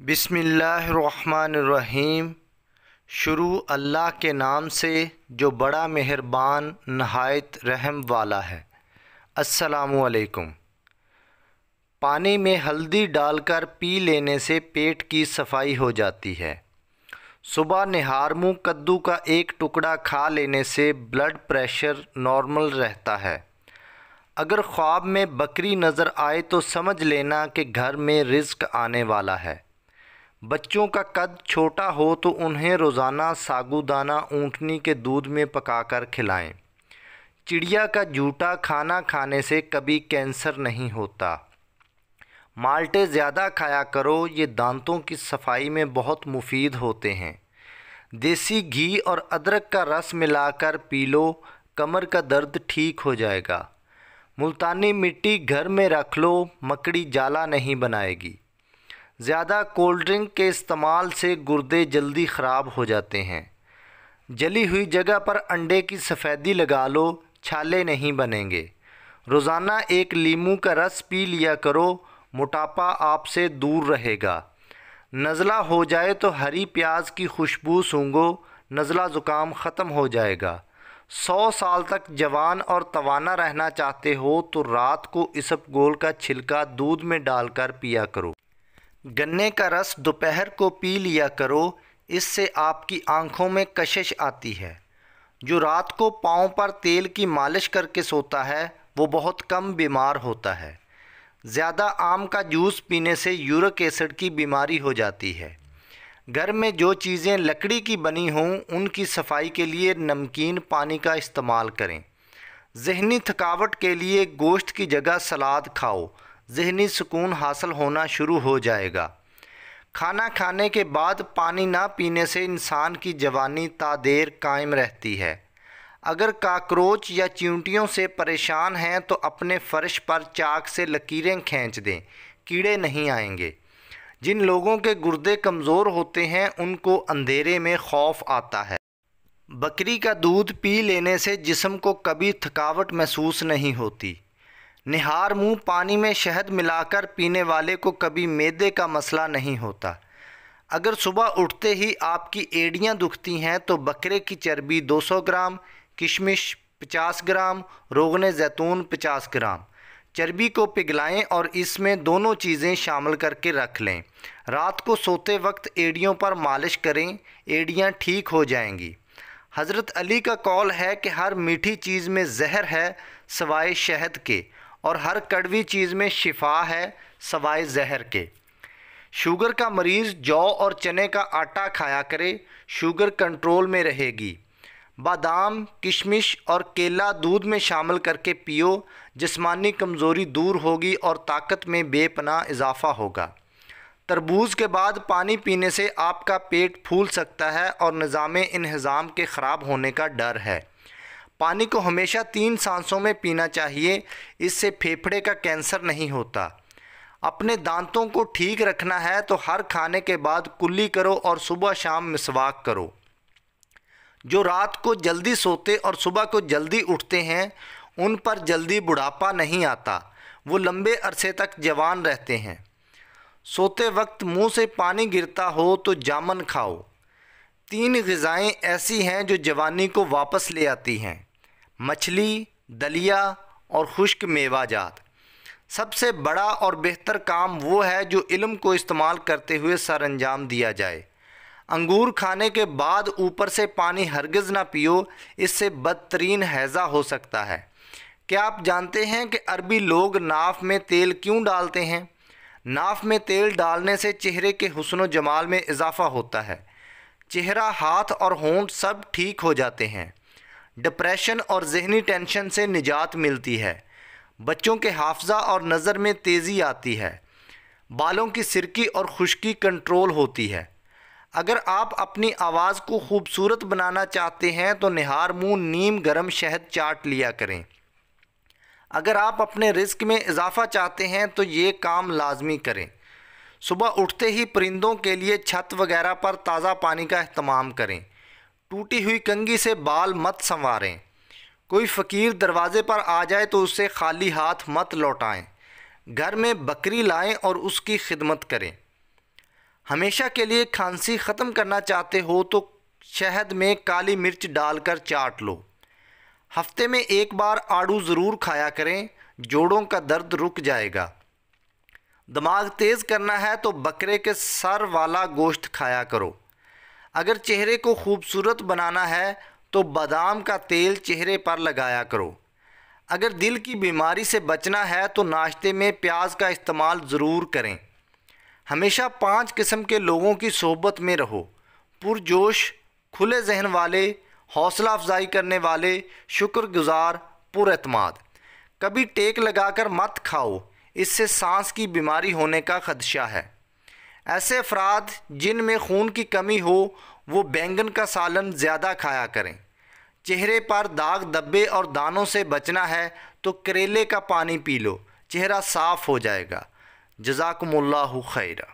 बिसमीम शुरू अल्लाह के नाम से जो बड़ा मेहरबान, नहायत, रहम वाला है। असलकुम पानी में हल्दी डालकर पी लेने से पेट की सफ़ाई हो जाती है। सुबह निहार मुँह कद्दू का एक टुकड़ा खा लेने से ब्लड प्रेशर नॉर्मल रहता है। अगर ख्वाब में बकरी नज़र आए तो समझ लेना कि घर में रिस्क आने वाला है। बच्चों का कद छोटा हो तो उन्हें रोज़ाना सागुदाना ऊँटनी के दूध में पकाकर खिलाएँ। चिड़िया का जूटा खाना खाने से कभी कैंसर नहीं होता। माल्टे ज़्यादा खाया करो, ये दांतों की सफ़ाई में बहुत मुफीद होते हैं। देसी घी और अदरक का रस मिलाकर पी लो, कमर का दर्द ठीक हो जाएगा। मुल्तानी मिट्टी घर में रख लो, मकड़ी जाला नहीं बनाएगी। ज़्यादा कोल्ड ड्रिंक के इस्तेमाल से गुर्दे जल्दी ख़राब हो जाते हैं। जली हुई जगह पर अंडे की सफ़ेदी लगा लो, छाले नहीं बनेंगे। रोज़ाना एक लीमू का रस पी लिया करो, मोटापा आपसे दूर रहेगा। नज़ला हो जाए तो हरी प्याज की खुशबू सूंघो, नज़ला ज़ुकाम ख़त्म हो जाएगा। सौ साल तक जवान और तवाना रहना चाहते हो तो रात को इसब गोल का छिलका दूध में डालकर पिया करो। गन्ने का रस दोपहर को पी लिया करो, इससे आपकी आँखों में कशिश आती है। जो रात को पाँव पर तेल की मालिश करके सोता है, वो बहुत कम बीमार होता है। ज़्यादा आम का जूस पीने से यूरिक एसिड की बीमारी हो जाती है। घर में जो चीज़ें लकड़ी की बनी हों, उनकी सफ़ाई के लिए नमकीन पानी का इस्तेमाल करें। जहनी थकावट के लिए गोश्त की जगह सलाद खाओ जहनी सुकून हासिल होना शुरू हो जाएगा। खाना खाने के बाद पानी ना पीने से इंसान की जवानी तादेर कायम रहती है। अगर काकरोच या चींटियों से परेशान हैं तो अपने फ़र्श पर चाक से लकीरें खींच दें। कीड़े नहीं आएँगे। जिन लोगों के गुर्दे कमज़ोर होते हैं, उनको अंधेरे में खौफ आता है। बकरी का दूध पी लेने से जिसम को कभी थकावट महसूस नहीं होती। निहार मुँह पानी में शहद मिलाकर पीने वाले को कभी मैदे का मसला नहीं होता। अगर सुबह उठते ही आपकी एड़ियाँ दुखती हैं तो बकरे की चर्बी 200 ग्राम, किशमिश 50 ग्राम, रोगन जैतून 50 ग्राम। चर्बी को पिघलाएँ और इसमें दोनों चीज़ें शामिल करके रख लें। रात को सोते वक्त एड़ियों पर मालिश करें, एड़ियाँ ठीक हो जाएँगी। हज़रत अली का कौल है कि हर मीठी चीज़ में जहर है, सवाए शहद के। और हर कड़वी चीज़ में शिफा है सवाए जहर के। शुगर का मरीज़ जौ और चने का आटा खाया करे, शुगर कंट्रोल में रहेगी। बादाम, किशमिश और केला दूध में शामिल करके पियो, जिस्मानी कमज़ोरी दूर होगी और ताकत में बेपना इजाफ़ा होगा। तरबूज के बाद पानी पीने से आपका पेट फूल सकता है और निज़ाम इन्हज़ाम के ख़राब होने का डर है। पानी को हमेशा तीन सांसों में पीना चाहिए, इससे फेफड़े का कैंसर नहीं होता। अपने दांतों को ठीक रखना है तो हर खाने के बाद कुल्ली करो और सुबह शाम मिसवाक करो। जो रात को जल्दी सोते और सुबह को जल्दी उठते हैं, उन पर जल्दी बुढ़ापा नहीं आता। वो लंबे अरसे तक जवान रहते हैं। सोते वक्त मुँह से पानी गिरता हो तो जामन खाओ। तीन गज़ाएँ ऐसी हैं जो जवानी को वापस ले आती हैं। मछली, दलिया और खुश्क मेवाजात सबसे बड़ा और बेहतर काम वो है जो इल्म को इस्तेमाल करते हुए सर अंजाम दिया जाए। अंगूर खाने के बाद ऊपर से पानी हरगज़ ना पियो, इससे बदतरीन हैज़ा हो सकता है। क्या आप जानते हैं कि अरबी लोग नाफ में तेल क्यों डालते हैं? नाफ में तेल डालने से चेहरे के हुसन जमाल में इजाफ़ा होता है। चेहरा, हाथ और होंठ सब ठीक हो जाते हैं। डिप्रेशन और जहनी टेंशन से निजात मिलती है। बच्चों के हाफजा और नज़र में तेज़ी आती है। बालों की सिरकी और खुश्की कंट्रोल होती है। अगर आप अपनी आवाज़ को खूबसूरत बनाना चाहते हैं तो निहार मुँह नीम गर्म शहद चाट लिया करें। अगर आप अपने रिस्क में इजाफ़ा चाहते हैं तो ये काम लाजमी करें। सुबह उठते ही परिंदों के लिए छत वगैरह पर ताज़ा पानी का अहतमाम करें। टूटी हुई कंगी से बाल मत संवारें। कोई फ़कीर दरवाज़े पर आ जाए तो उसे खाली हाथ मत लौटाएँ। घर में बकरी लाएँ और उसकी खिदमत करें। हमेशा के लिए खांसी ख़त्म करना चाहते हो तो शहद में काली मिर्च डालकर चाट लो। हफ़्ते में एक बार आड़ू ज़रूर खाया करें, जोड़ों का दर्द रुक जाएगा। दिमाग तेज़ करना है तो बकरे के सर वाला गोश्त खाया करो। अगर चेहरे को खूबसूरत बनाना है तो बादाम का तेल चेहरे पर लगाया करो। अगर दिल की बीमारी से बचना है तो नाश्ते में प्याज का इस्तेमाल ज़रूर करें। हमेशा पाँच किस्म के लोगों की सोहबत में रहो। पुरजोश, खुले जहन वाले, हौसला अफजाई करने वाले, शुक्रगुजार पुरमाद कभी टेक लगाकर मत खाओ। इससे सांस की बीमारी होने का खदशा है। ऐसे अफराद जिन में खून की कमी हो, वो बैंगन का सालन ज़्यादा खाया करें। चेहरे पर दाग धब्बे और दानों से बचना है तो करेले का पानी पी लो, चेहरा साफ़ हो जाएगा। जजाकमल्ला खैरा।